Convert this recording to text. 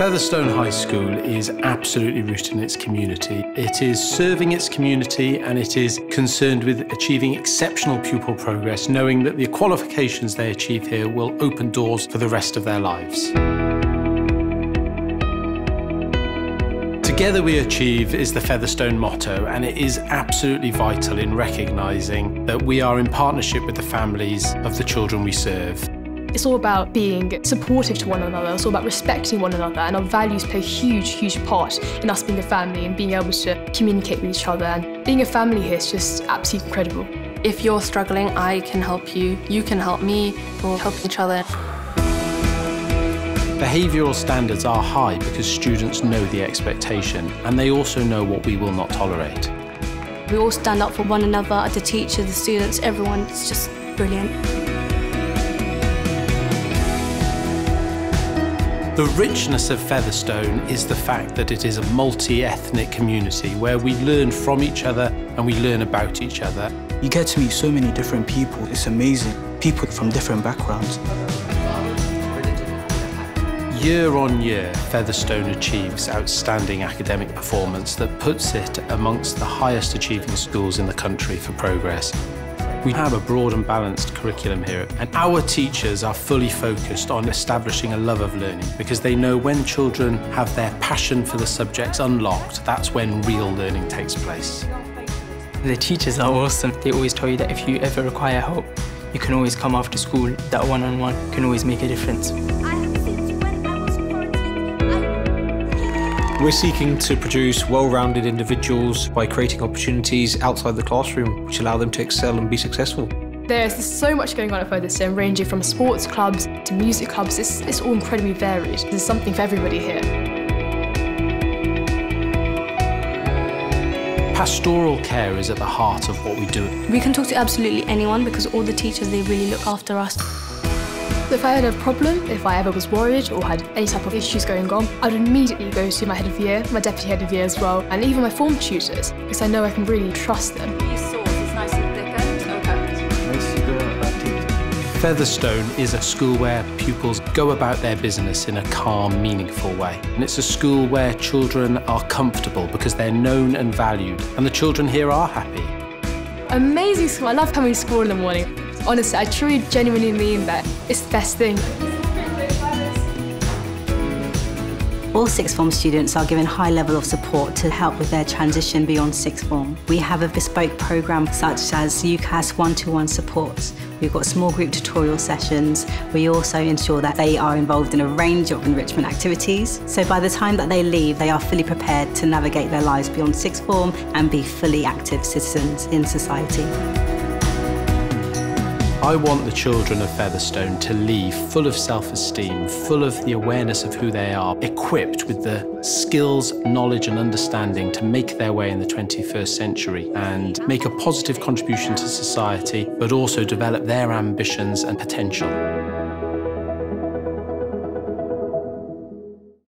Featherstone High School is absolutely rooted in its community. It is serving its community and it is concerned with achieving exceptional pupil progress, knowing that the qualifications they achieve here will open doors for the rest of their lives. Together we achieve is the Featherstone motto, and it is absolutely vital in recognising that we are in partnership with the families of the children we serve. It's all about being supportive to one another, it's all about respecting one another, and our values play a huge, huge part in us being a family and being able to communicate with each other. And being a family here is just absolutely incredible. If you're struggling, I can help you, you can help me, we'll help each other. Behavioural standards are high because students know the expectation and they also know what we will not tolerate. We all stand up for one another, the teachers, the students, everyone. It's just brilliant. The richness of Featherstone is the fact that it is a multi-ethnic community where we learn from each other and we learn about each other. You get to meet so many different people. It's amazing. People from different backgrounds. Year on year, Featherstone achieves outstanding academic performance that puts it amongst the highest achieving schools in the country for progress. We have a broad and balanced curriculum here, and our teachers are fully focused on establishing a love of learning because they know when children have their passion for the subjects unlocked, that's when real learning takes place. The teachers are awesome. They always tell you that if you ever require help, you can always come after school. That one-on-one -on -one can always make a difference. We're seeking to produce well-rounded individuals by creating opportunities outside the classroom which allow them to excel and be successful. There's so much going on at Featherstone, ranging from sports clubs to music clubs. It's, it's all incredibly varied. There's something for everybody here. Pastoral care is at the heart of what we do. We can talk to absolutely anyone because all the teachers, they really look after us. If I had a problem, if I ever was worried or had any type of issues going on, I'd immediately go to my head of year, my deputy head of year as well, and even my form tutors, because I know I can really trust them. Featherstone is a school where pupils go about their business in a calm, meaningful way. And it's a school where children are comfortable because they're known and valued, and the children here are happy. Amazing school. I love coming to school in the morning. Honestly, I truly genuinely mean that. It's the best thing. All sixth form students are given high level of support to help with their transition beyond sixth form. We have a bespoke programme such as UCAS one-to-one support. We've got small group tutorial sessions. We also ensure that they are involved in a range of enrichment activities. So by the time that they leave, they are fully prepared to navigate their lives beyond sixth form and be fully active citizens in society. I want the children of Featherstone to leave full of self-esteem, full of the awareness of who they are, equipped with the skills, knowledge and understanding to make their way in the 21st century and make a positive contribution to society, but also develop their ambitions and potential.